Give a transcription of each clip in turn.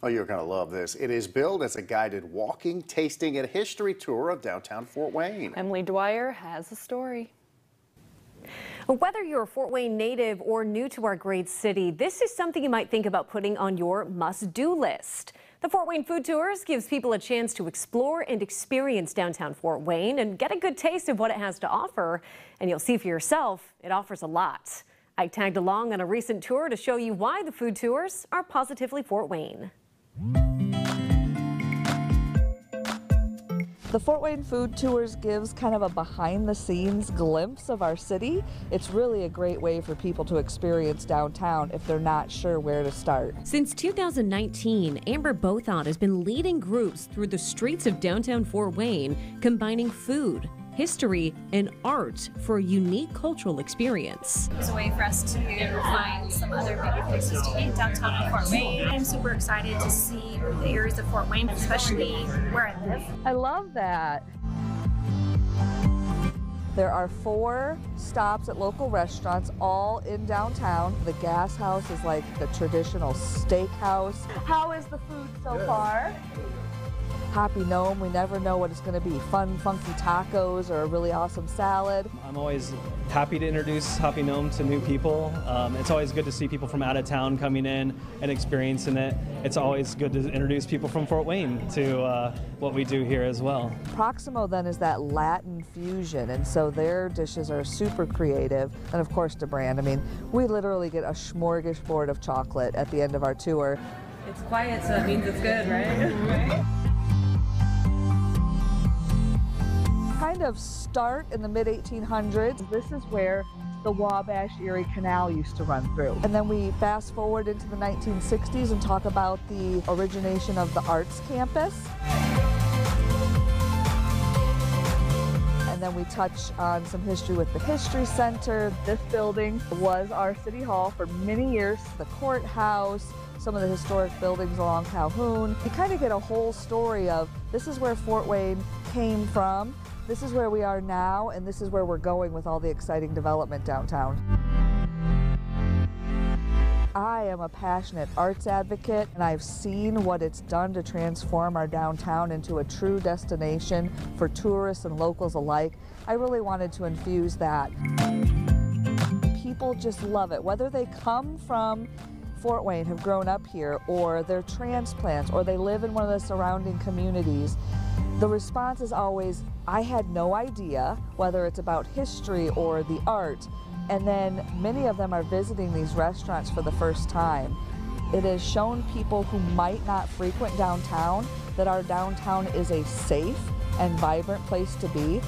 Oh, you're going to love this. It is billed as a guided walking, tasting, and history tour of downtown Fort Wayne. Emily Dwyer has a story. Whether you're a Fort Wayne native or new to our great city, this is something you might think about putting on your must-do list. The Fort Wayne Food Tours gives people a chance to explore and experience downtown Fort Wayne and get a good taste of what it has to offer. And you'll see for yourself, it offers a lot. I tagged along on a recent tour to show you why the food tours are positively Fort Wayne. The Fort Wayne Food Tours gives kind of a behind the scenes glimpse of our city. It's really a great way for people to experience downtown if they're not sure where to start. Since 2019, Amber Bothot has been leading groups through the streets of downtown Fort Wayne, combining food, history, and art for a unique cultural experience. It was a way for us to find some other beautiful places to eat downtown in Fort Wayne. I'm super excited to see the areas of Fort Wayne, especially where I live. I love that. There are four stops at local restaurants, all in downtown. The Gas House is like the traditional steakhouse. How is the food so far? Happy Gnome, we never know what it's going to be. Fun, funky tacos or a really awesome salad. I'm always happy to introduce Happy Gnome to new people. Um, it's always good to see people from out of town coming in and experiencing it. It's always good to introduce people from Fort Wayne to uh, what we do here as well. Proximo then is that Latin fusion, and so their dishes are super creative. And of course, DeBrand. I mean, we literally get a smorgasbord of chocolate at the end of our tour. It's quiet, so that means it's good, right? kind of start in the mid 1800s. This is where the Wabash Erie Canal used to run through. And then we fast forward into the 1960s and talk about the origination of the arts campus. Then we touch on some history with the History Center. This building was our city hall for many years, the courthouse, some of the historic buildings along Calhoun. You kind of get a whole story of this is where Fort Wayne came from, this is where we are now, and this is where we're going with all the exciting development downtown. I am a passionate arts advocate, and I've seen what it's done to transform our downtown into a true destination for tourists and locals alike. I really wanted to infuse that. People just love it, whether they come from Fort Wayne, have grown up here, or they're transplants, or they live in one of the surrounding communities. The response is always, I had no idea, whether it's about history or the art. And then many of them are visiting these restaurants for the first time. It has shown people who might not frequent downtown that our downtown is a safe and vibrant place to be.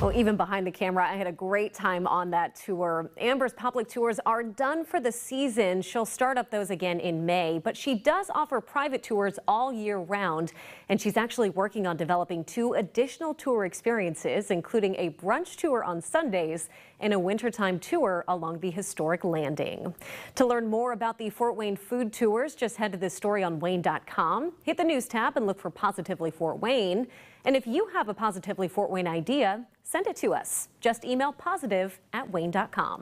Well, even behind the camera, I had a great time on that tour. Amber's public tours are done for the season. She'll start up those again in May, but she does offer private tours all year round. And she's actually working on developing two additional tour experiences, including a brunch tour on Sundays and a wintertime tour along the historic landing. To learn more about the Fort Wayne food tours, just head to this story on WANE.com, Hit the news tab and look for Positively Fort Wayne. And if you have a Positively Fort Wayne idea, send it to us. Just email positive at WANE.com.